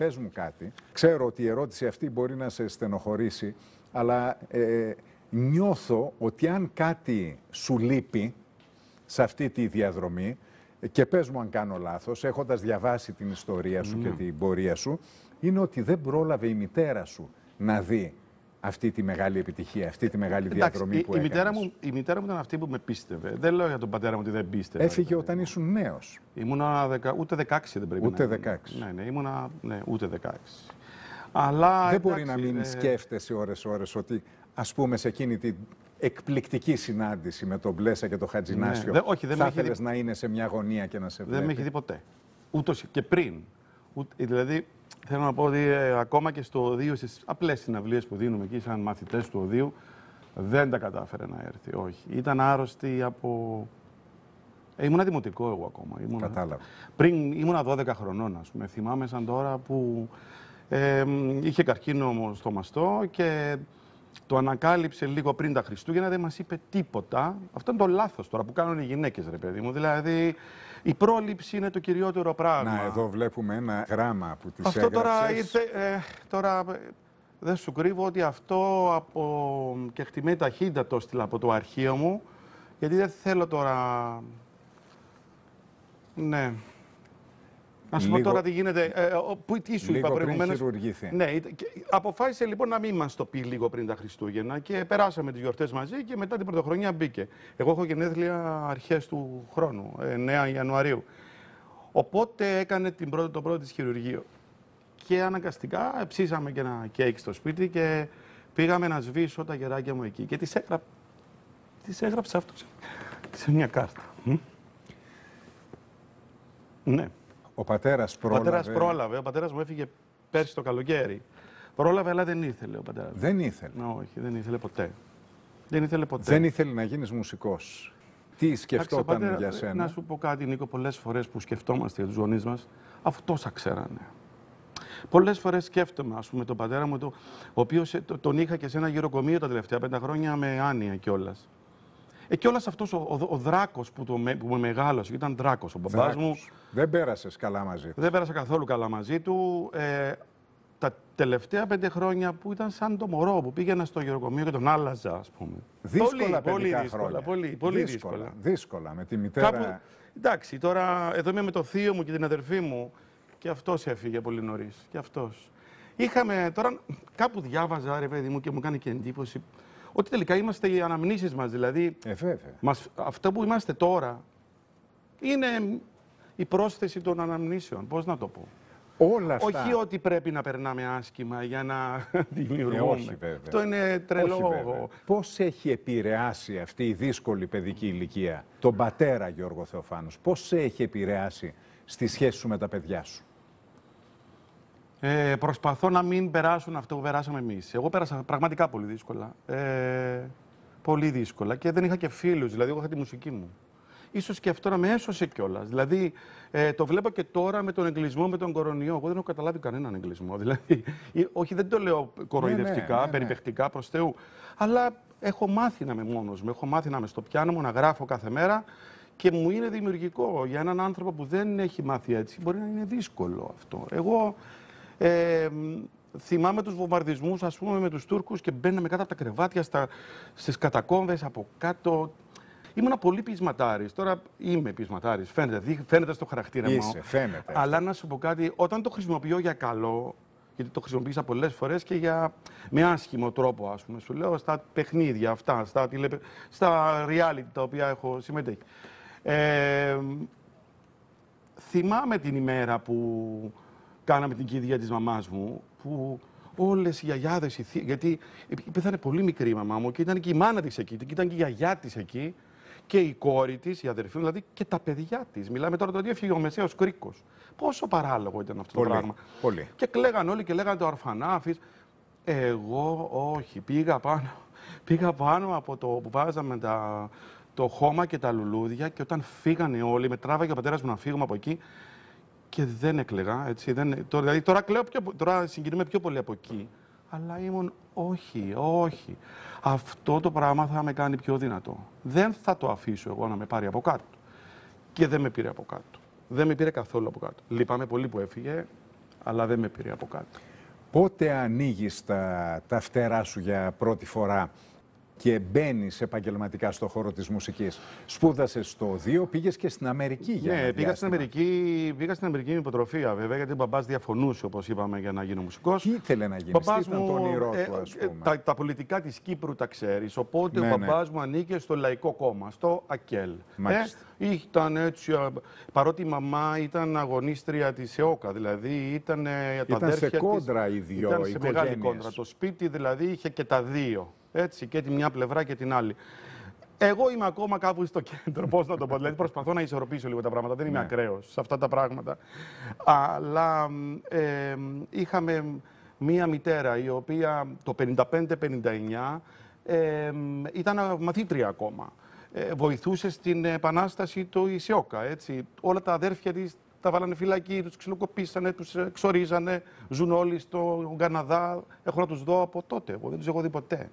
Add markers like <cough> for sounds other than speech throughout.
πες μου κάτι. Ξέρω ότι η ερώτηση αυτή μπορεί να σε στενοχωρήσει, αλλά ε, νιώθω ότι αν κάτι σου λείπει σε αυτή τη διαδρομή, και πες μου αν κάνω λάθος, έχοντας διαβάσει την ιστορία σου και την πορεία σου, είναι ότι δεν πρόλαβε η μητέρα σου να δει αυτή τη μεγάλη επιτυχία, αυτή τη μεγάλη διαδρομή η, που η έκανες. μητέρα, μου, η μητέρα μου ήταν αυτή που με πίστευε. Δεν λέω για τον πατέρα μου ότι δεν πίστευε. Έφυγε όταν ήσουν νέος. Ήμουνα δεκα, ούτε 16 δεν πρέπει Ούτε να 16. Ναι, ναι, ήμουνα ναι, ούτε 16. Αλλά, δεν μπορεί να εντάξει, μην ε, σκέφτεσαι ώρες-ώρες ότι ας πούμε σε εκείνη την εκπληκτική συνάντηση με τον Μπλέσα και τον Χατζινάσιο Ναι, δε- όχι, δεν θα με έχει ήθελες να είναι σε μια γωνία και να σε βλέπει. Δεν με έχει δει ποτέ. Ούτως και πριν. Ούτε, δηλαδή, θέλω να πω ότι ε, ακόμα και στο οδείο, στις απλές συναυλίες που δίνουμε εκεί, σαν μαθητές του οδείου, δεν τα κατάφερε να έρθει. Όχι. Ήταν άρρωστη από. Ε, ήμουνα δημοτικό εγώ ακόμα. Ήμουνα... Κατάλαβα. Πριν ήμουνα 12 χρονών, ας πούμε. Θυμάμαι σαν τώρα που ε, μ, είχε καρκίνο στο μαστό και το ανακάλυψε λίγο πριν τα Χριστούγεννα, δεν μας είπε τίποτα. Αυτό είναι το λάθος τώρα που κάνουν οι γυναίκες, ρε παιδί μου. Δηλαδή, η πρόληψη είναι το κυριότερο πράγμα. Να, εδώ βλέπουμε ένα γράμμα που της Αυτό τώρα έγραψες. ήρθε. Ε, τώρα ε, δεν σου κρύβω ότι αυτό από και χτυμένη ταχύτητα το έστειλα από το αρχείο μου, γιατί δεν θέλω τώρα. Ναι. Να σου πω Λίγο- τώρα τι γίνεται. Ε, ο- που, τι σου Λίγο είπα πριν προηγουμένως; χειρουργηθεί. Ναι, ήταν- και αποφάσισε λοιπόν να μην μας το πει λίγο πριν τα Χριστούγεννα και περάσαμε τις γιορτές μαζί και μετά την πρωτοχρονιά μπήκε. Εγώ έχω γενέθλια αρχές του χρόνου, ε, 9 Ιανουαρίου. Οπότε έκανε την πρώτη, το πρώτο της χειρουργείο. Και αναγκαστικά ψήσαμε και ένα κέικ στο σπίτι και πήγαμε να σβήσω τα γεράκια μου εκεί. Και τις, έγρα... τις έγραψα αυτό σε... σε μια κάρτα. Μμ. Ναι. Ο πατέρας Ο πρόλαβε. πατέρας πρόλαβε. Ο πατέρας μου έφυγε πέρσι το καλοκαίρι. Πρόλαβε, αλλά δεν ήθελε ο πατέρας. Δεν ήθελε. Ναι, όχι, δεν ήθελε ποτέ. Δεν ήθελε ποτέ. Δεν ήθελε να γίνεις μουσικός. Τι Εντάξει, σκεφτόταν πατέρα, για ε, σένα; Να σου πω κάτι, Νίκο, πολλές φορές που σκεφτόμαστε για τους γονείς μας, αφού τόσα ξέρανε. Πολλές φορές σκέφτομαι, ας πούμε, τον πατέρα μου, το, ο οποίος ε, το- τον είχα και σε ένα γυροκομείο τα τελευταία πέντε χρόνια με άνοια κιόλας. Ε, κιόλας αυτός ο, ο, ο δράκος που, το, με- που με μεγάλωσε, ήταν δράκος ο μπαμπάς μου, Δράκος. Δεν πέρασες καλά μαζί του. δεν πέρασα καθόλου καλά μαζί του. Ε, τα τελευταία πέντε χρόνια που ήταν σαν το μωρό που πήγαινα στο γεροκομείο και τον άλλαζα, ας πούμε. Δύσκολα πολύ, παιδικά πολύ δύσκολα, χρόνια. πολύ, πολύ δύσκολα. δύσκολα. Δύσκολα. Με τη μητέρα. Κάπου, εντάξει, τώρα εδώ είμαι με το θείο μου και την αδερφή μου και αυτός έφυγε πολύ νωρίς. Και αυτός. Είχαμε, τώρα κάπου διάβαζα, ρε παιδί μου, και μου κάνει και εντύπωση, ότι τελικά είμαστε οι αναμνήσεις μας. Δηλαδή, Ε, βέβαια. μας, αυτό που είμαστε τώρα είναι η πρόσθεση των αναμνήσεων. Πώς να το πω. Όλα αυτά. Όχι ότι πρέπει να περνάμε άσχημα για να <laughs> δημιουργούμε. Ε, όχι, βέβαια. Αυτό είναι τρελό. Όχι, βέβαια. Πώς έχει επηρεάσει αυτή η δύσκολη παιδική ηλικία τον πατέρα Γιώργο Θεοφάνους; Πώς σε έχει επηρεάσει στη σχέση σου με τα παιδιά σου; Ε, προσπαθώ να μην περάσουν αυτό που περάσαμε εμείς. Εγώ πέρασα πραγματικά πολύ δύσκολα. Ε, πολύ δύσκολα και δεν είχα και φίλους, δηλαδή εγώ είχα τη μουσική μου. Ίσως και αυτό να με έσωσε κιόλας. Δηλαδή, ε, το βλέπω και τώρα με τον εγκλισμό, με τον κορονοϊό. Εγώ δεν έχω καταλάβει κανέναν εγκλισμό. <laughs> Δηλαδή, ε, όχι, δεν το λέω κοροϊδευτικά, ναι, ναι. περιπεκτικά προς Θεού. Αλλά έχω μάθει να είμαι μόνος μου. Έχω μάθει να είμαι στο πιάνο μου, να γράφω κάθε μέρα και μου είναι δημιουργικό. Για έναν άνθρωπο που δεν έχει μάθει έτσι, μπορεί να είναι δύσκολο αυτό. Εγώ ε, μ, θυμάμαι τους βομβαρδισμούς, ας πούμε, με τους Τούρκους και μπαίναμε κάτω από τα κρεβάτια, στα, στις κατακόμβες, από κάτω. Ήμουνα πολύ πεισματάρης. Τώρα είμαι πεισματάρης. Φαίνεται, δι- φαίνεται στο χαρακτήρα μου. Είσαι, φαίνεται. Αλλά να σου πω κάτι, όταν το χρησιμοποιώ για καλό, γιατί το χρησιμοποίησα πολλές φορές και για με άσχημο τρόπο, ας πούμε, σου λέω, στα παιχνίδια αυτά, στα, τηλε... στα reality τα οποία έχω συμμετέχει. Ε, θυμάμαι την ημέρα που κάναμε την κηδεία της μαμάς μου, που όλες οι γιαγιάδες, οι θεία- γιατί πέθανε πολύ μικρή η μαμά μου και ήταν και η μάνα της εκεί, και ήταν και η γιαγιά της εκεί και η κόρη της, η αδερφή μου, δηλαδή και τα παιδιά της. Μιλάμε τώρα το ότι έφυγε ο Μεσαίος Κρίκος. Πόσο παράλογο ήταν αυτό Πολύ, το πράγμα. πολύ. Και κλαίγαν όλοι και λέγανε το αρφανάφης. Εγώ όχι, πήγα πάνω, πήγα πάνω από το που βάζαμε τα, το χώμα και τα λουλούδια και όταν φύγανε όλοι, με τράβαγε ο πατέρας μου να φύγουμε από εκεί και δεν έκλαιγα, έτσι. Δεν, τώρα, δηλαδή τώρα, κλαίω πιο, τώρα συγκινούμε πιο πολύ από εκεί. Αλλά ήμουν όχι, όχι. Αυτό το πράγμα θα με κάνει πιο δυνατό. Δεν θα το αφήσω εγώ να με πάρει από κάτω. Και δεν με πήρε από κάτω. Δεν με πήρε καθόλου από κάτω. Λυπάμαι πολύ που έφυγε, αλλά δεν με πήρε από κάτω. Πότε ανοίγεις τα, τα φτερά σου για πρώτη φορά; Και μπαίνεις επαγγελματικά στο χώρο της μουσικής. Σπούδασες στο 2, πήγες και στην Αμερική για Ναι, ένα πήγα στην, διάστημα. Αμερική, πήγα στην Αμερική με υποτροφία βέβαια, γιατί ο μπαμπάς διαφωνούσε, όπως είπαμε, για να γίνω μουσικός. Τι ήθελε να γίνεις, τι ήταν το όνειρό του, ας ε, πούμε; τα, τα πολιτικά της Κύπρου τα ξέρεις. Οπότε Ναι, ο ναι. μπαμπάς μου ανήκε στο Λαϊκό Κόμμα, στο ΑΚΕΛ. Μάλιστα. Ε, ήταν έτσι, α, παρότι η μαμά ήταν αγωνίστρια της ΕΟΚΑ, δηλαδή ήταν ε, τα Ήταν σε αδέρφια της- κόντρα οι δύο Ήταν σε μεγάλη οικογένειες. κόντρα. Το σπίτι δηλαδή είχε και τα δύο. Έτσι, και τη μια πλευρά και την άλλη. Εγώ είμαι ακόμα κάπου στο κέντρο, πώς να το πω. Δηλαδή προσπαθώ να ισορροπήσω λίγο τα πράγματα. Δεν είμαι Ναι. ακραίος σε αυτά τα πράγματα. Αλλά μ, ε, μ, είχαμε μία μητέρα η οποία το 55-59 ε, μ, ήταν μαθήτρια ακόμα. Ε, βοηθούσε στην επανάσταση του Ισιόκα. Έτσι. Όλα τα αδέρφια της τα βάλανε φυλακή, τους ξυλοκοπήσανε, τους εξορίζανε, ζουν όλοι στο Καναδά. Έχω να τους δω από τότε, εγώ δεν τους έχω δει ποτέ.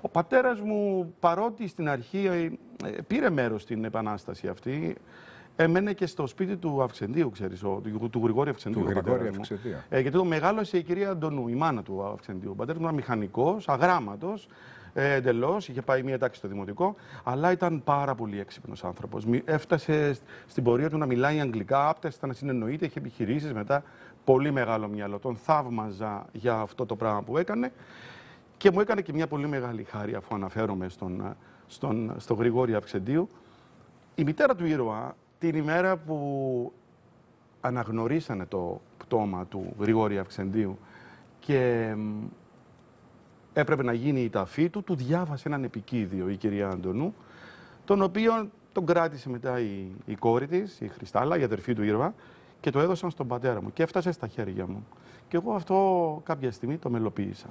Ο πατέρας μου, παρότι στην αρχή ε, ε, πήρε μέρος στην επανάσταση αυτή, έμενε και στο σπίτι του Αυξεντίου, ξέρεις, ο, του, του Γρηγόρη Αυξεντίου. Του ο Γρηγόρη πατέρας μου. Αυξεντίου. Ε, γιατί το μεγάλωσε η κυρία Αντωνού, η μάνα του Αυξεντίου. Ο πατέρας μου ήταν μηχανικός, αγράμματος, ε, εντελώς, είχε πάει μία τάξη στο δημοτικό, αλλά ήταν πάρα πολύ έξυπνος άνθρωπος. Έφτασε σ- στην πορεία του να μιλάει αγγλικά, άπτεστα να συνεννοείται, είχε επιχειρήσεις μετά. Πολύ μεγάλο μυαλό. Τον θαύμαζα για αυτό το πράγμα που έκανε. Και μου έκανε και μια πολύ μεγάλη χάρη, αφού αναφέρομαι στον, ε, στον, στο Γρηγόρη Αυξεντίου. Η μητέρα του ήρωα, την ημέρα που αναγνωρίσανε το πτώμα του Γρηγόρη Αυξεντίου και μ, έπρεπε να γίνει η ταφή του, του διάβασε έναν επικίδιο η κυρία Αντωνού, τον οποίο τον κράτησε μετά η, η κόρη της, η Χριστάλα, η αδερφή του ήρωα, και το έδωσαν στον πατέρα μου και έφτασε στα χέρια μου. Και εγώ αυτό κάποια στιγμή το μελοποίησα.